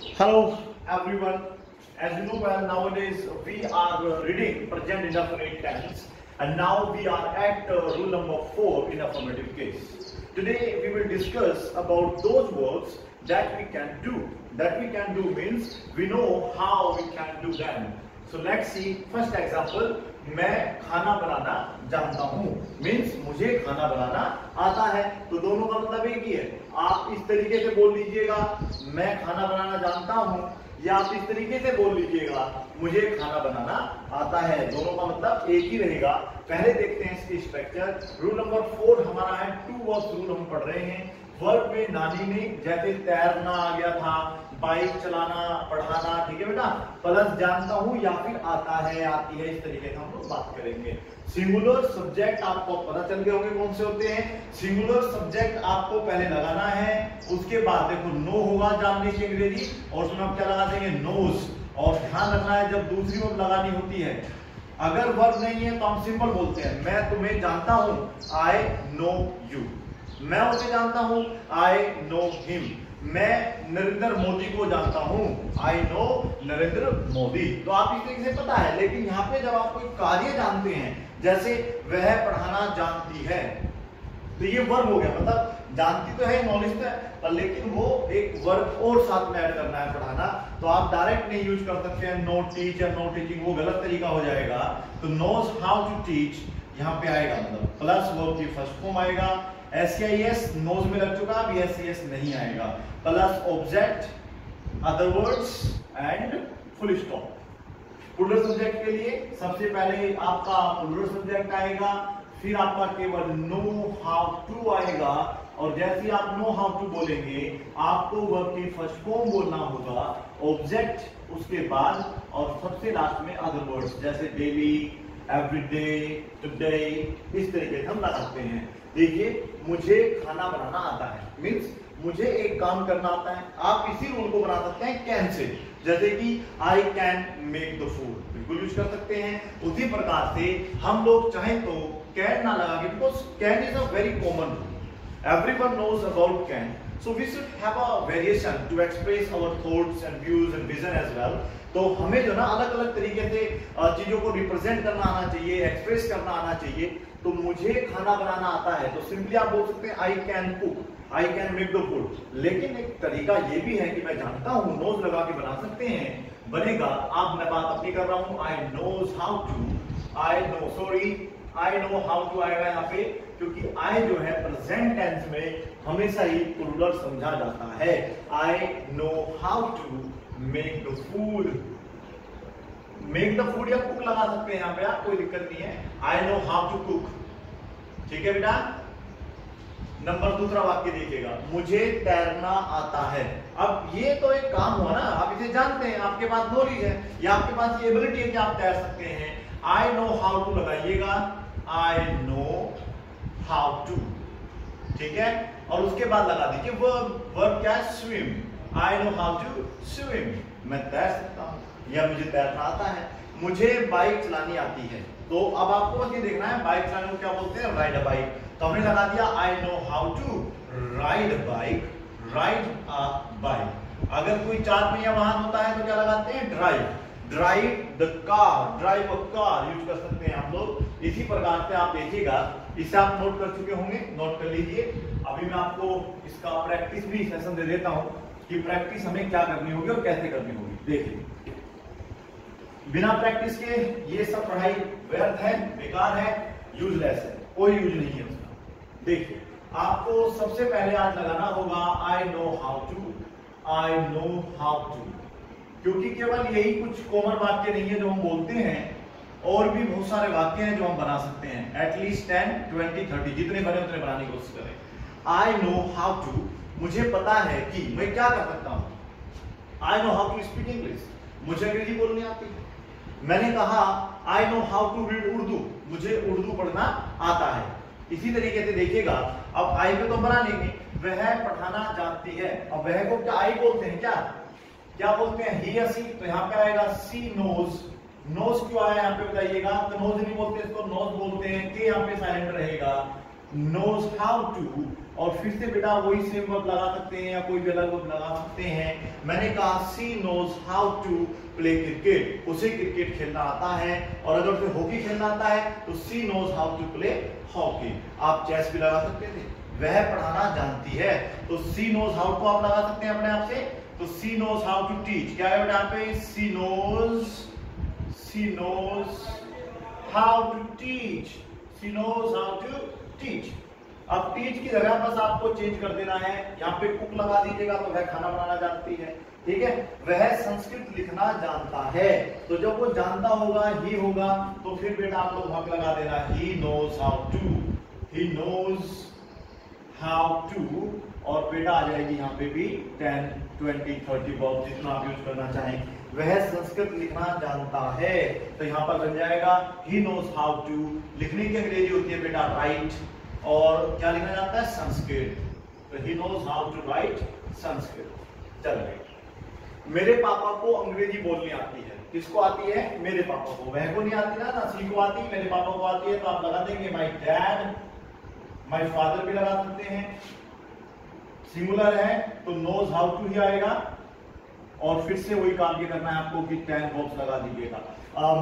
Hello everyone. As you know well, nowadays we are uh, reading present indefinite tense and now we are at uh, rule number 4 in affirmative case. Today we will discuss about those words that we can do. That we can do means we know how we can do them. So let's see first example. मैं खाना बनाना जानता हूँ means मुझे खाना बनाना आता है तो दोनों का मतलब एक ही है आप इस तरीके से बोल लीजिएगा मैं खाना बनाना जानता हूँ, या आप इस तरीके से बोल लीजिएगा मुझे खाना बनाना आता है। दोनों का मतलब एक ही रहेगा। पहले देखते हैं इसकी स्ट्रक्चर रूल नंबर फोर हमारा है टू वर्क रूल हम पढ़ रहे हैं। वर्ग में नानी ने जैसे तैरना आ गया था बाइक चलाना, पढ़ाना, ठीक है बेटा? प्लस जानता हूँ या फिर आता है आती है, इस तरीके से हम लोग बात करेंगे। सिंगुलर सब्जेक्ट आपको पता चल गए होंगे कौन से होते हैं। सिंगुलर सब्जेक्ट आपको पहले लगाना है, उसके बाद देखो नो होगा जानने की अंग्रेज़ी और उसमें आप क्या लगा देंगे? नोज़ और ध्यान रखना है, जब दूसरी वर्ब लगानी होती है, अगर वर्ब नहीं है तो हम सिंपल बोलते हैं। मैं तुम्हें जानता हूँ आई नो यू मैं उसे जानता हूँ आई नो हिम मैं नरेंद्र मोदी को जानता हूँ। I know Narendra Modi. तो आप इस तरीके से पता है, लेकिन यहाँ पे जब आप कोई कार्य जानते हैं, जैसे वह पढ़ाना जानती है तो ये वर्ब हो गया। मतलब जानती तो है नॉलेज तो है, पर लेकिन वो एक वर्ब और साथ में ऐड करना है पढ़ाना। तो आप डायरेक्ट नहीं यूज़ कर सकते हैं नो टीच या नो टीचिंग वो गलत तरीका हो जाएगा। तो नोज़ हाउ टू टीच यहाँ पे आएगा। मतलब प्लस वर्ब की फ़र्स्ट फॉर्म आएगा एस आई एस नोज़ में लग चुका अभी एस एस नहीं आएगा। Plus object other words and full stop plural subject के लिए सबसे पहले आपका पुलर सब्जेक्ट आएगा, फिर आपका केवल नो हाउ टू आएगा, और जैसे आप नो हाउ टू बोलेंगे, आपको वर्ब की फ़र्स्ट फॉर्म बोलना होगा ऑब्जेक्ट उसके बाद, और सबसे लास्ट में अदर वर्ड्स जैसे डेली एवरीडे टुडे इस तरीके से हम लगा सकते हैं। देखिए, मुझे खाना बनाना आता है। मीन्स मुझे एक काम करना आता है। आप इसी रूल को बना सकते हैं कैन से। जैसे कि I can make the food बिल्कुल यूज़ कर सकते हैं। उसी प्रकार से हम लोग चाहें तो कैन ना लगा के because can is a very common rule every one knows about can so we should have a variation to express our thoughts and views and vision as well. तो हमें जो ना अलग अलग तरीके से चीज़ों को रिप्रेजेंट करना आना चाहिए एक्सप्रेस करना आना चाहिए। तो मुझे खाना बनाना आता है तो सिंपली आप बोल सकते हैं I can cook I can make the food लेकिन एक तरीका ये भी है कि मैं जानता हूँ, नोज़ लगा के बना सकते हैं। बनेगा, आप, मैं बात अपनी कर रहा हूँ I knows how to I know sorry I know how to I यहाँ पे क्योंकि आई जो है प्रेजेंट टेंस में हमेशा ही प्लूरल समझा जाता है। I know how to make the food make the food या कुक लगा सकते हैं यहाँ पे आप, कोई दिक्कत नहीं है। I know how to cook ठीक है बेटा? नंबर दूसरा वाक्य देखिएगा। मुझे तैरना आता है। अब ये तो एक काम हुआ ना, आप इसे जानते हैं, आपके पास नॉलेज है, या आपके पास ये एबिलिटी है कि आप तैर सकते हैं। आई नो हाउ टू लगाइएगा। आई नो हाउ टू ठीक है? और उसके बाद लगा दीजिए वर्ब वर्ब क्या है? Swim I know how to swim मैं तैर सकता हूँ। या मुझे तैरना आता है। मुझे बाइक चलानी आती है। तो अब आपको बस ये देखना है बाइक चलाने को क्या बोलते हैं? राइड अ बाइक तो हमने लगा दिया I know how to ride bike ride a bike अगर कोई चार पहिया वाहन होता है तो क्या लगाते हैं? Drive drive the car drive a car use कर सकते हैं हम लोग। इसी प्रकार से आप देखिएगा, इसे आप नोट कर चुके होंगे नोट कर लीजिए। अभी मैं आपको इसका प्रैक्टिस भी सेशन दे देता हूँ कि प्रैक्टिस हमें क्या करनी होगी और कैसे करनी होगी। देखिए। बिना प्रैक्टिस के ये सब पढ़ाई व्यर्थ है, बेकार है यूजलेस है, कोई यूज़ नहीं है उसका। देखिए, आपको सबसे पहले आज लगाना होगा I know how to I know how to क्योंकि केवल यही कुछ कॉमन वाक्य नहीं है जो हम बोलते हैं, और भी बहुत सारे वाक्य हैं जो हम बना सकते हैं। एटलीस्ट टेन ट्वेंटी थर्टी जितने बने उतने बनाने की कोशिश करें। आई नो हाउ टू मुझे पता है कि मैं क्या कर सकता हूँ। I know how to speak English मुझे अंग्रेज़ी बोलनी आती है। मैंने कहा I know how to read Urdu. मुझे उर्दू पढ़ना आता है। इसी तरीके से देखिएगा, अब आई पे तो बना लेंगे। वह पढ़ाना जानती है। अब वह को क्या आई बोलते हैं क्या? क्या बोलते हैं? ही या सी तो यहाँ पे आएगा सी नोज़ नोज़ क्यों आया? यहाँ पे बताइएगा। तो नोज़ नहीं बोलते, इसको नोज़ बोलते हैं। के यहाँ पे साइलेंट रहेगा। नोज़ हाउ टू और फिर से बेटा वही सेम वर्ब लगा सकते हैं या कोई भी अलग वर्ब लगा सकते हैं। मैंने कहा she knows how to play cricket उसे क्रिकेट खेलना आता है और अगर उसे हॉकी खेलना आता है तो she knows how to play hockey आप चेस भी लगा सकते थे। वह पढ़ाना जानती है। तो सी नोज़ हाउ टू आप लगा सकते हैं अपने आप से। तो she knows how to teach क्या है बेटा पे? She knows she knows how to teach she knows how to teach अब टीच की जगह बस आपको चेंज कर देना है। यहाँ पे कुक लगा दीजिएगा तो वह खाना बनाना जानती है। ठीक है? वह संस्कृत लिखना जानता है। तो जब वो जानता होगा ही होगा तो फिर बेटा आप लोग वहाँ लगा देना। He knows how to he knows how to और बेटा आ जाएगी यहाँ पे भी टेन ट्वेंटी थर्टी बहुत जितना आप यूज़ करना चाहें, वह संस्कृत लिखना जानता है। तो यहाँ पर बन जाएगा ही नोज़ हाउ टू लिखने की अंग्रेज़ी होती है बेटा राइट और क्या लिखा जाता है? संस्कृत। तो he knows how to write Sanskrit. चलिए मेरे पापा को अंग्रेज़ी बोलनी आती है। किसको आती है? मेरे पापा को। वह को नहीं आती ना ना सी को आती, मेरे पापा को आती है तो आप लगा देंगे माई डैड माई फादर भी लगा सकते हैं। सिंगुलर है तो नोज़ हाउ टू ही आएगा। और फिर से वही काम ये करना है आपको कि टेन बॉक्स लगा दीजिएगा।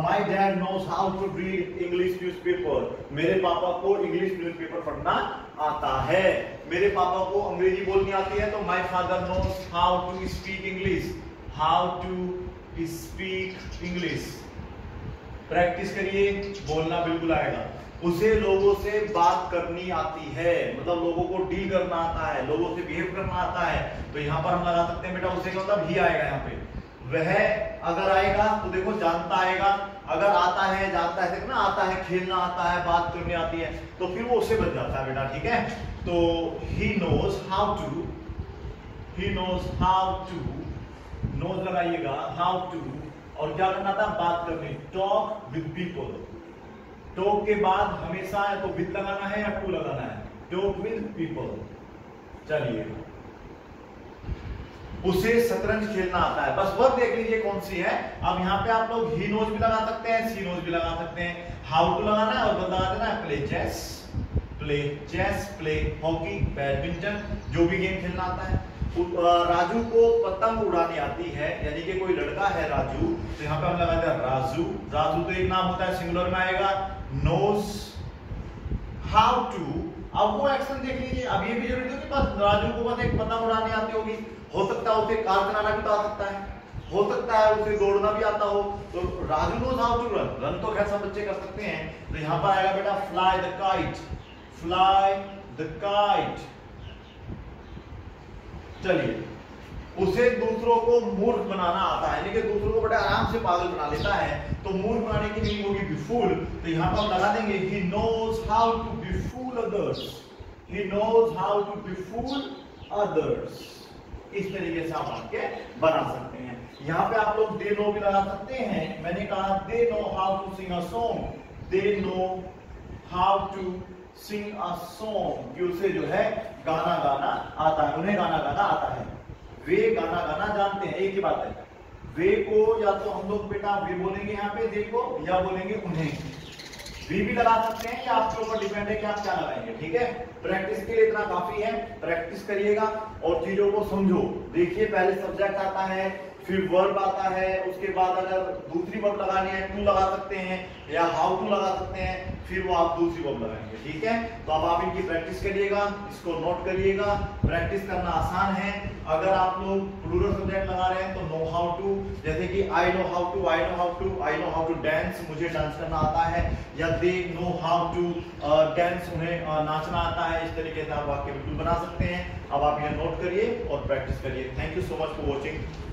My dad knows how to read English newspaper मेरे पापा को इंग्लिश न्यूज़पेपर पढ़ना आता है। मेरे पापा को अंग्रेज़ी बोलनी आती है तो my father knows how to speak English how to speak English practice करिए, बोलना बिल्कुल आएगा। उसे लोगों से बात करनी आती है। मतलब लोगों को डील करना आता है, लोगों से बिहेव करना आता है। तो यहाँ पर हम लगा सकते हैं, बेटा, उसे मतलब ही आएगा यहाँ पे। वह अगर आएगा तो देखो जानता आएगा। अगर आता है, जानता है ना आता है, खेलना आता है, बात करनी आती है तो फिर वो उससे बच जाता है बेटा, ठीक है? तो he knows how to he knows how to knows लगाइएगा हाउ टू और क्या करना था? बात करनी टॉक विद पीपल टॉक के बाद हमेशा है तो विद लगाना है या टू लगाना है। टोक विद पीपल चलिए। उसे शतरंज खेलना आता है। बस वर्ड देख लीजिए कौन सी है। अब यहाँ पे आप लोग ही नोज़ भी लगा सकते हैं सी नोज़ भी लगा सकते हैं। हाउ टू लगाना है और बता देना है play chess play chess play hockey badminton जो भी गेम खेलना आता है। राजू को पतंग उड़ानी आती है, यानी कि कोई लड़का है राजू तो यहाँ पे हम लगाते हैं राजू। राजू तो एक नाम होता है, सिंगुलर में आएगा नोज़ हाउ टू अब वो एक्शन देख लीजिए, अब ये भी ज़रूरी कि बस राजू को बस एक पतंग उड़ानी आती होगी। हो सकता है उसे कार चलाना भी तो आ सकता है, हो सकता है उसे दौड़ना भी आता हो। तो Raju know how to run run तो सब बच्चे कर सकते हैं। तो यहाँ पर आएगा बेटा fly the kite fly the kite चलिए। उसे दूसरों को मूर्ख बनाना आता है, लेकिन दूसरों को बड़ा आराम से पागल बना लेता है। तो मूर्ख बनाने की मीनिंग होगी बिफूल तो यहाँ पर लगा देंगे he knows how to befool others he knows how to befool others इस तरीके से आप वाक्य बना सकते हैं। यहाँ पे आप लोग दे नो भी लगा सकते हैं। मैंने कहा, they know how to sing a song they know how to sing a song कि उसे जो है, गाना गाना आता है, उन्हें गाना गाना आता है। वे गाना गाना जानते हैं, एक ही बात है। वे को या तो हम लोग बेटा वे बोलेंगे यहाँ पे देखो या बोलेंगे उन्हें। वी भी लगा सकते हैं या आपके ऊपर डिपेंड है कि आप क्या लगाएँगे, ठीक है? प्रैक्टिस के लिए इतना काफ़ी है प्रैक्टिस करिएगा और चीज़ों को समझो। देखिए, पहले सब्जेक्ट आता है फिर वर्ब आता है, उसके बाद अगर दूसरी वर्ब लगानी है टू लगा सकते हैं या हाउ टू लगा सकते हैं, फिर वो आप दूसरी वर्ब लगाएँगे, ठीक है? तो अब आप इनकी प्रैक्टिस करिएगा, इसको नोट करिएगा प्रैक्टिस करना आसान है। अगर आप लोग प्लूरल सब्जेक्ट लगा रहे हैं तो नो हाउ टू जैसे कि I know how to I know how to I know how to dance मुझे डांस करना आता है, या they know how to dance उन्हें नाचना आता है, इस तरीके से आप वाक्य बिल्कुल बना सकते हैं। अब आप यह नोट करिए और प्रैक्टिस करिए। Thank you so much for watching.